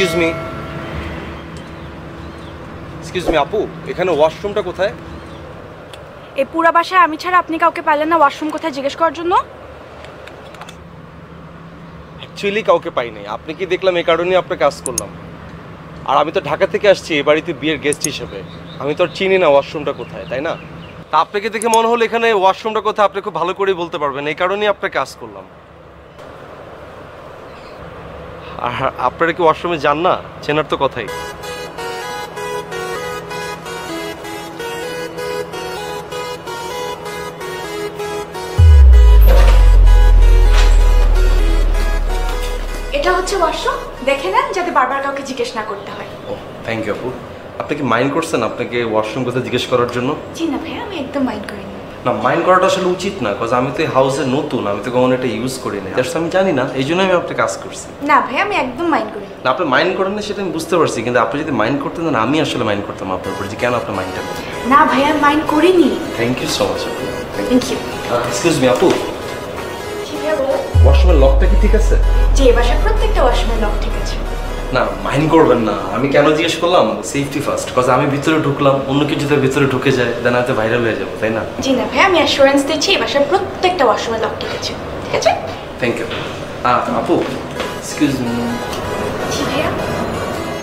Excuse me excuse me আপু এখানে ওয়াশরুমটা কোথায়? এই পুরা বাসায় আমি ছাড়া আপনি কাউকে পাইলেন না ওয়াশরুম কোথায় জিজ্ঞেস করার জন্য? অ্যাকচুয়ালি কাউকে পাই নাই। আপনি কি দেখলাম এই কারণেই আপনার কাজ করলাম। আর আমি তো ঢাকা থেকে আসছি এই বাড়িতে বিয়ের গেস্ট হিসেবে। আমি তো আর চিনি না ওয়াশরুমটা কোথায় তাই না? তা আপনাকে দেখে মনে হলো এখানে ওয়াশরুমটা কোথায় আপনি খুব ভালো করেই বলতে পারবেন। এই কারণেই আপনার কাজ করলাম। আর আপনারা কি ওয়াশরুমে যান না? চেনার তো কথাই। এটা হচ্ছে ওয়াশরুম। দেখে নেন যাতে বারবার কাউকে জিজ্ঞেস না করতে হয়। ও থ্যাংক ইউ আপু। আপনি কি মাইন্ড করছেন আপনাকে ওয়াশরুম কোথায় জিজ্ঞেস করার জন্য? জি না ভাইয়া আমি একদম মাইন্ড করিনি। না মাইন্ড করাটা আসলে উচিত না বিকজ আমি তো এই হাউসে নতুন আমি তো কখনো এটা ইউজ করি না That's আমি জানি না এই জন্য আমি আপনার কাজ করছি। না ভাইয়া আমি একদম মাইন্ড করিনি না। আপনি মাইন্ড করেন না সেটা আমি বুঝতে পারছি কিন্তু আপনি যদি মাইন্ড করতেন না আমি আসলে মাইন্ড করতাম আপনার উপর যে কেন আপনার মাইন্ডটা করেন। না ভাইয়া মাইন্ড করিনি। থ্যাংক ইউ সো মাচ আপু। থ্যাংক ইউ এক্সকিউজ মি আপু। জি ওয়াশরুমের লকটা কি ঠিক আছে? যে এ প্রত্যেকটা ওয়াশরুমের লক ঠিক আছে। না মাইন্ড করবেন না। আমি কেন জিজ্ঞেস করলাম? সেফটি ফার্স্ট বিকজ আমি ভিতরে ঢুকলাম অন্য কিছু যদি ভিতরে ঢুকে যায় দেন হয়তো ভাইরাল হয়ে যাব তাই না? জি না ভাইয়া আমি অ্যাসুরেন্স দিচ্ছি এ বাসায় প্রত্যেকটা ওয়াশরুমের লক ঠিক আছে? ঠিক আছে থ্যাংক ইউ আপু এক্সকিউজ মি জি ভাইয়া?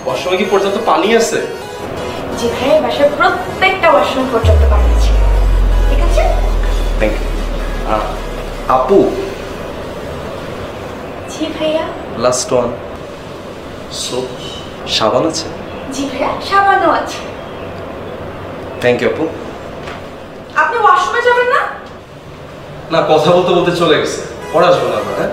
ওয়াশরুমে কি পর্যাপ্ত পানি আছে? জি ভাইয়া এ বাসায় প্রত্যেকটা ওয়াশরুম পর্যন্ত পানি আছে ঠিক আছে? থ্যাংক ইউ আপু জি ভাইয়া? লাস্ট ওয়ান সো সাবান আছে? জি ভাইয়া সাবানও আছে। থ্যাংক ইউ আপু। আপনি ওয়াশরুমে যাবেন না? না কথা বলতে বলতে চলে গেছে। পড়াশোনা আসব না আমরা হ্যাঁ?